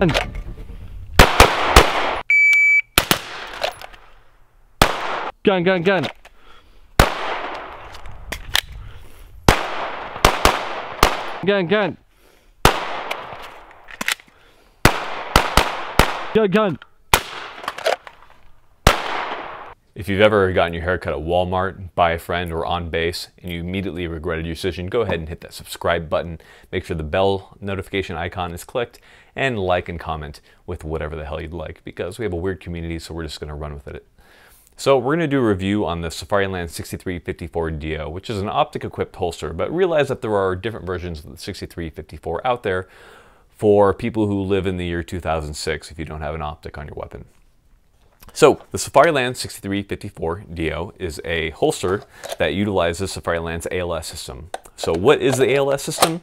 And gun, gun, gun. Gun, gun. Gun, gun. If you've ever gotten your haircut at Walmart, by a friend, or on base, and you immediately regretted your decision, go ahead and hit that subscribe button. Make sure the bell notification icon is clicked, and like and comment with whatever the hell you'd like, because we have a weird community, so we're just to run with it. So we're going to do a review on the Safariland 6354DO, which is an optic-equipped holster, but realize that there are different versions of the 6354 out there for people who live in the year 2006 if you don't have an optic on your weapon. So the Safariland 6354DO is a holster that utilizes Safariland's ALS system. So what is the ALS system?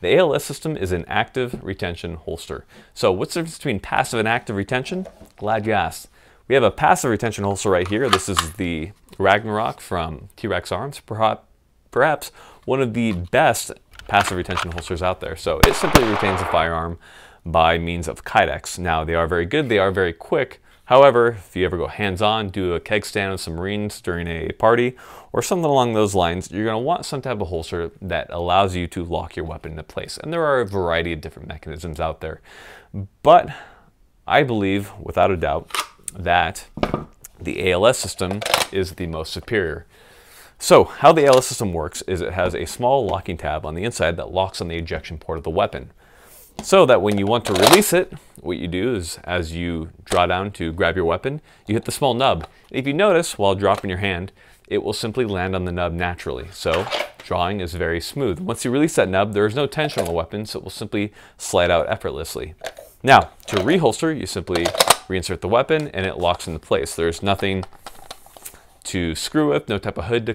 The ALS system is an active retention holster. So what's the difference between passive and active retention? Glad you asked. We have a passive retention holster right here. This is the Ragnarok from T-Rex Arms, perhaps one of the best passive retention holsters out there. So it simply retains a firearm by means of Kydex. Now they are very good, they are very quick. However, if you ever go hands-on, do a keg stand with some Marines during a party or something along those lines, you're gonna want some type of holster that allows you to lock your weapon into place. And there are a variety of different mechanisms out there. But I believe, without a doubt, that the ALS system is the most superior. So how the ALS system works is it has a small locking tab on the inside that locks on the ejection port of the weapon. So that when you want to release it, what you do is as you draw down to grab your weapon, you hit the small nub. If you notice while dropping your hand, it will simply land on the nub naturally. So drawing is very smooth. Once you release that nub, there is no tension on the weapon, so it will simply slide out effortlessly. Now, to reholster, you simply reinsert the weapon and it locks into place. There's nothing to screw with, no type of hood to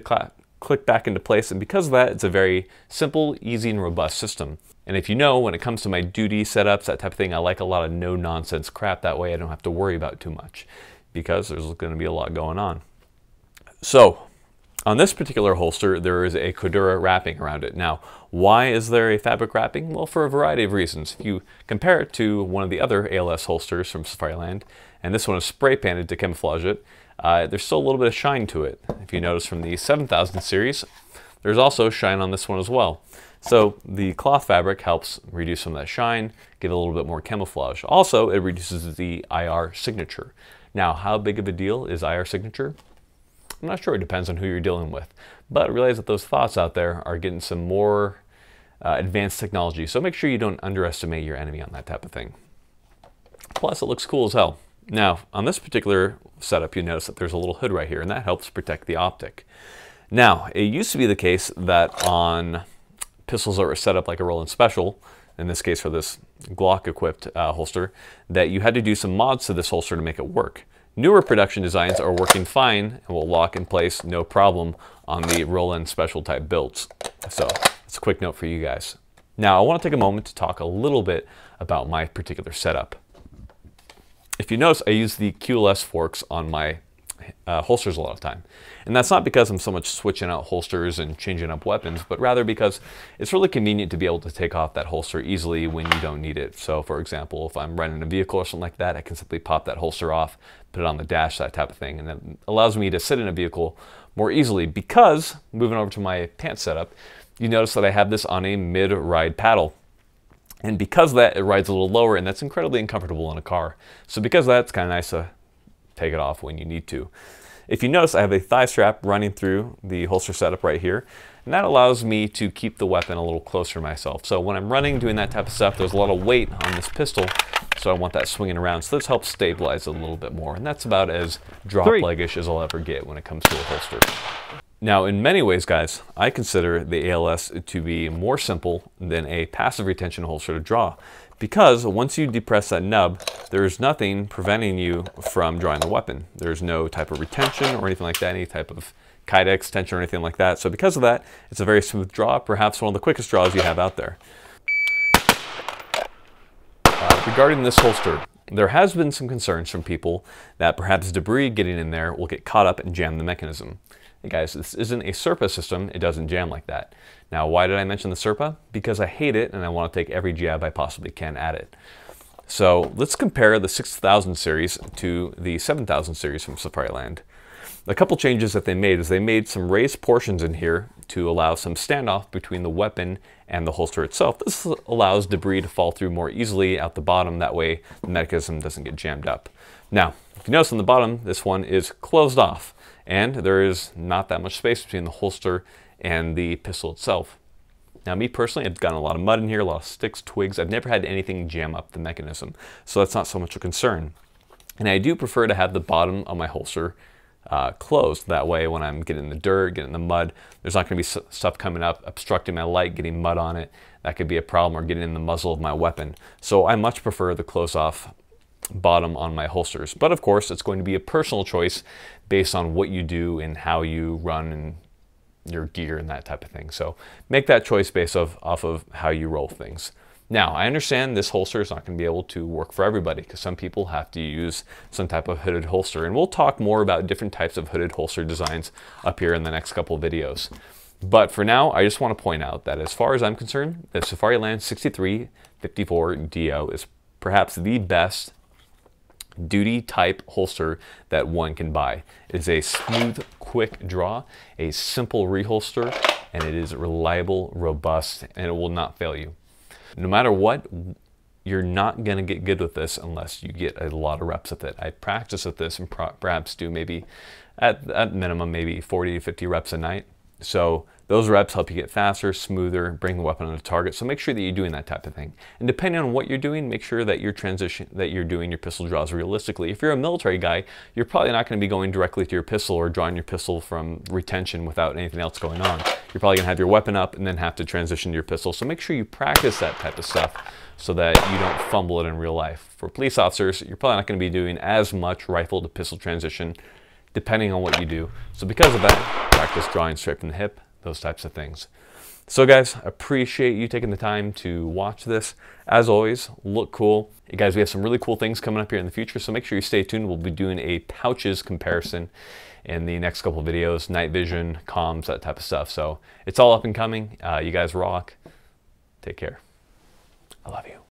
click back into place. And because of that, it's a very simple, easy, and robust system. And if you know, when it comes to my duty setups, that type of thing, I like a lot of no nonsense crap. That way I don't have to worry about too much because there's going to be a lot going on. So on this particular holster, there is a Cordura wrapping around it. Now, why is there a fabric wrapping? Well, for a variety of reasons. If you compare it to one of the other ALS holsters from Safariland, and this one is spray painted to camouflage it, uh, there's still a little bit of shine to it. If you notice from the 7000 series, there's also shine on this one as well. So the cloth fabric helps reduce some of that shine, give a little bit more camouflage. Also, it reduces the IR signature. Now, how big of a deal is IR signature? I'm not sure, it depends on who you're dealing with. But realize that those thoughts out there are getting some more uh, advanced technology, so make sure you don't underestimate your enemy on that type of thing. Plus, it looks cool as hell. Now, on this particular setup, you notice that there's a little hood right here, and that helps protect the optic. Now, it used to be the case that on pistols that were set up like a Roland Special, in this case for this Glock-equipped uh, holster, that you had to do some mods to this holster to make it work. Newer production designs are working fine and will lock in place no problem on the Roland special type builds. So it's a quick note for you guys. Now I want to take a moment to talk a little bit about my particular setup. If you notice, I use the QLS forks on my uh, holsters a lot of time. And that's not because I'm so much switching out holsters and changing up weapons, but rather because it's really convenient to be able to take off that holster easily when you don't need it. So for example, if I'm running a vehicle or something like that, I can simply pop that holster off, put it on the dash, that type of thing. And that allows me to sit in a vehicle more easily because, moving over to my pants setup, you notice that I have this on a mid-ride paddle. And because of that, it rides a little lower and that's incredibly uncomfortable in a car. So because of that, it's kind of nice to take it off when you need to. If you notice, I have a thigh strap running through the holster setup right here, and that allows me to keep the weapon a little closer to myself. So when I'm running, doing that type of stuff, there's a lot of weight on this pistol, so I want that swinging around. So this helps stabilize it a little bit more, and that's about as drop leggish as I'll ever get when it comes to a holster. Now, in many ways, guys, I consider the ALS to be more simple than a passive retention holster to draw because once you depress that nub, there's nothing preventing you from drawing the weapon. There's no type of retention or anything like that, any type of kydex tension or anything like that. So because of that, it's a very smooth draw, perhaps one of the quickest draws you have out there. Uh, regarding this holster, there has been some concerns from people that perhaps debris getting in there will get caught up and jam the mechanism. Hey guys, this isn't a Serpa system, it doesn't jam like that. Now, why did I mention the Serpa? Because I hate it and I want to take every jab I possibly can at it. So let's compare the 6000 series to the 7000 series from Safariland. A couple changes that they made is they made some raised portions in here to allow some standoff between the weapon and the holster itself. This allows debris to fall through more easily out the bottom. That way the mechanism doesn't get jammed up. Now, if you notice on the bottom, this one is closed off and there is not that much space between the holster and the pistol itself. Now me personally, I've gotten a lot of mud in here, a lot of sticks, twigs. I've never had anything jam up the mechanism, so that's not so much a concern. And I do prefer to have the bottom of my holster uh, closed. That way when I'm getting in the dirt, getting in the mud, there's not gonna be stuff coming up, obstructing my light, getting mud on it. That could be a problem or getting in the muzzle of my weapon. So I much prefer the close off bottom on my holsters. But of course, it's going to be a personal choice based on what you do and how you run and your gear and that type of thing. So make that choice based off, off of how you roll things. Now, I understand this holster is not going to be able to work for everybody because some people have to use some type of hooded holster. And we'll talk more about different types of hooded holster designs up here in the next couple videos. But for now, I just want to point out that as far as I'm concerned, the Safariland 6354 DO is perhaps the best duty type holster that one can buy. It's a smooth, quick draw, a simple reholster, and it is reliable, robust, and it will not fail you. No matter what, you're not going to get good with this unless you get a lot of reps with it. I practice with this and perhaps do maybe at, at minimum maybe 40 to 50 reps a night. So those reps help you get faster, smoother, bring the weapon on the target. So make sure that you're doing that type of thing. And depending on what you're doing, make sure that your transition, that you're doing your pistol draws realistically. If you're a military guy, you're probably not going to be going directly to your pistol or drawing your pistol from retention without anything else going on. You're probably going to have your weapon up and then have to transition to your pistol. So make sure you practice that type of stuff so that you don't fumble it in real life. For police officers, you're probably not going to be doing as much rifle to pistol transition depending on what you do. So because of that, practice drawing straight from the hip those types of things. So guys, appreciate you taking the time to watch this. As always, look cool. Hey guys, we have some really cool things coming up here in the future, so make sure you stay tuned. We'll be doing a pouches comparison in the next couple videos, night vision, comms, that type of stuff. So it's all up and coming. Uh, you guys rock. Take care. I love you.